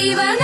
ಶಿವನ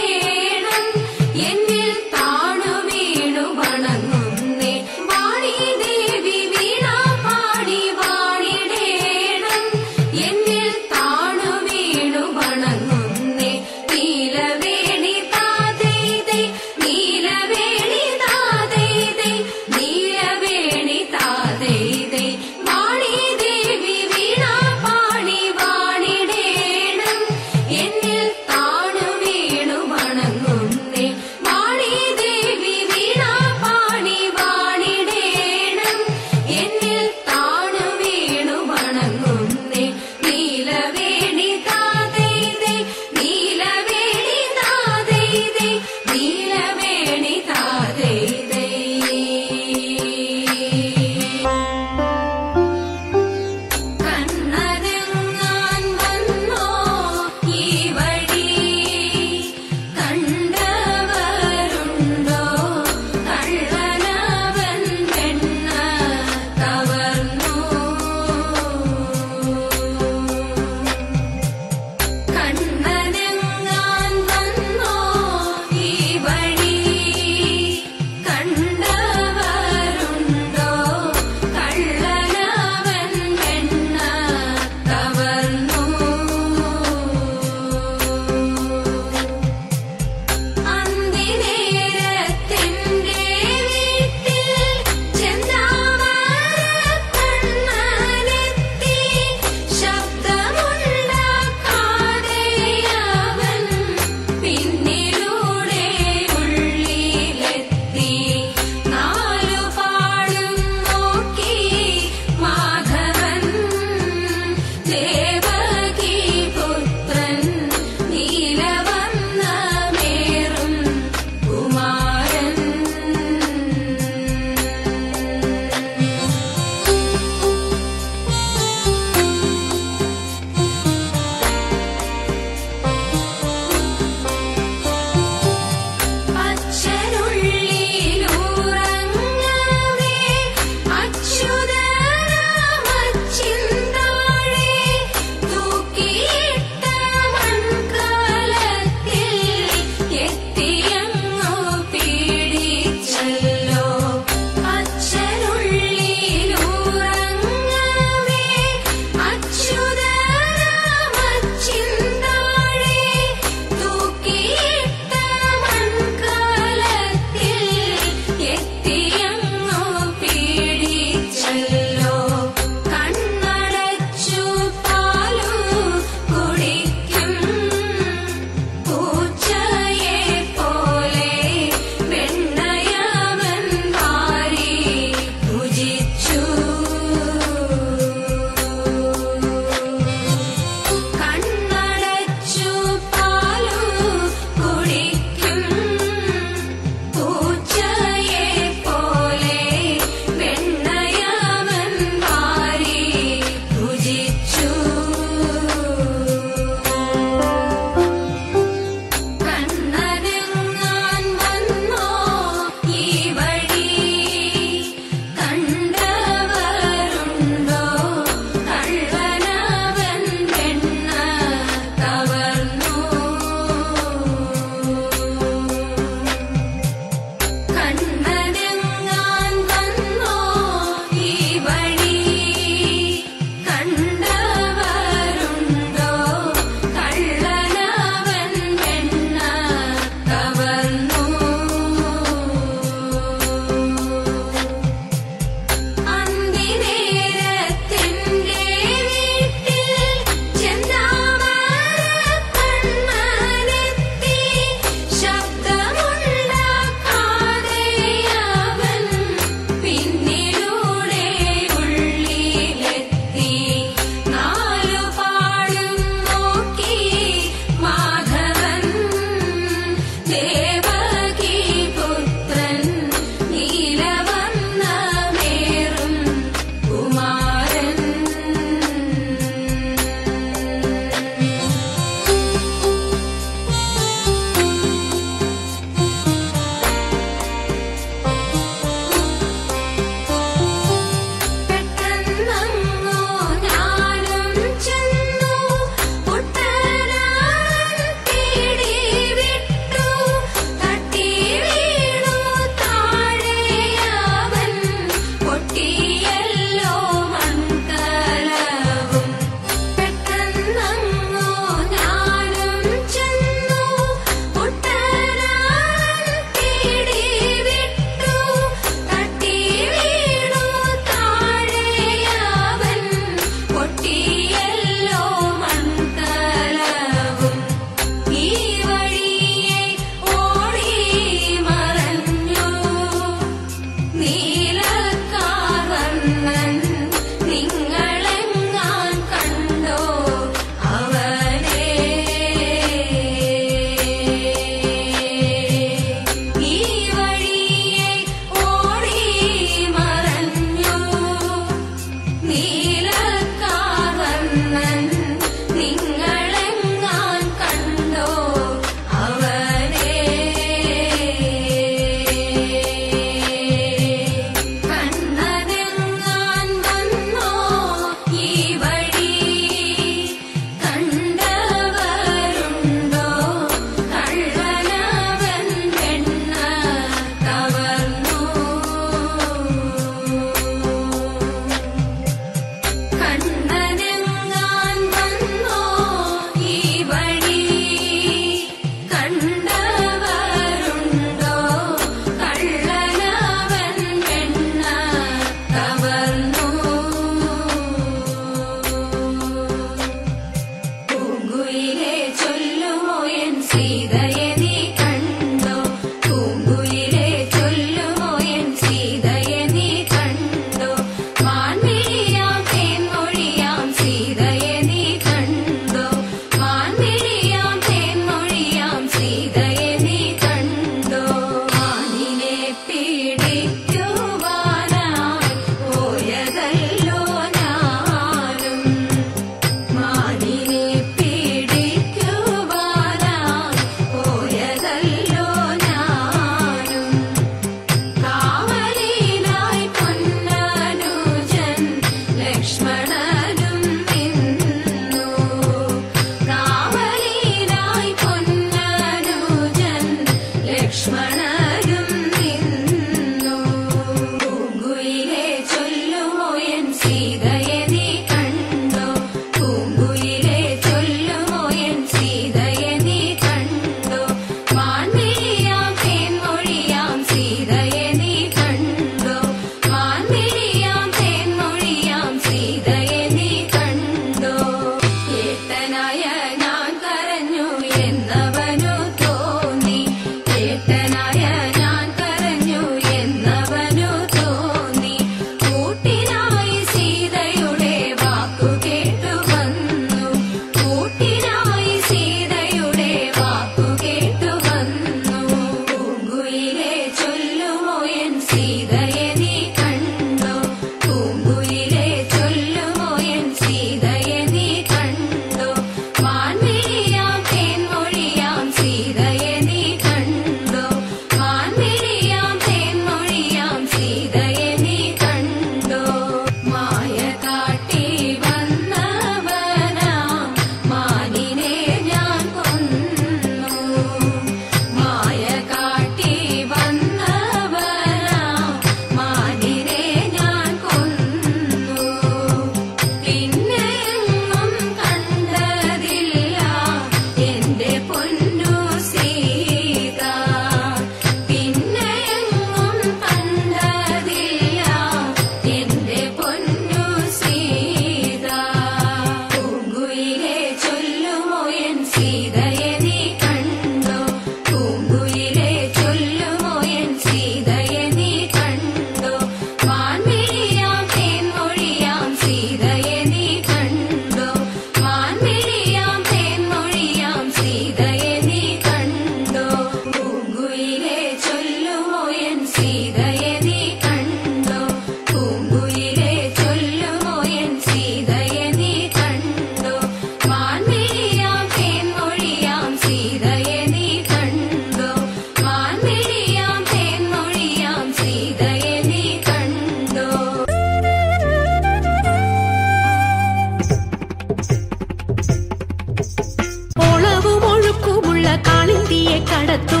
கடத்தும்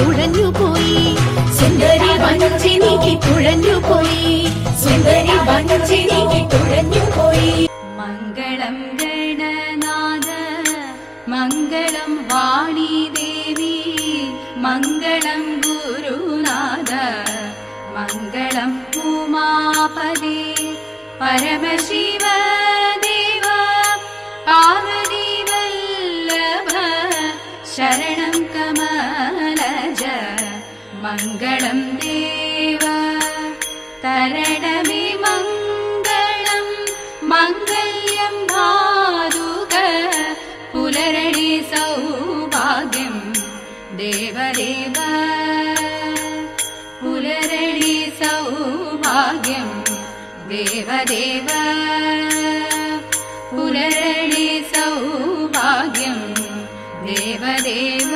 തുഴഞ്ഞുപോയി സുന്ദരി വഞ്ചിനിക്ക് തുഴഞ്ഞുപോയി സുന്ദരി വഞ്ചിനിക്ക് തുഴഞ്ഞുപോയി മംഗളം ഗണനാഥ മംഗളം വാണി ദേവി മംഗളം ഗുരുനാഥ മംഗളം ഉമാപദേ പരമശിവ मङ्गलम् देव तरणमि मङ्गलम् पुलरणि मारुगफलरणिसौभाग्यम् देवदेव पुलरणि पुलरणिसौभाग्यं देवदेव पुलरणि पुलरणिसौभाग्यम् देवदेव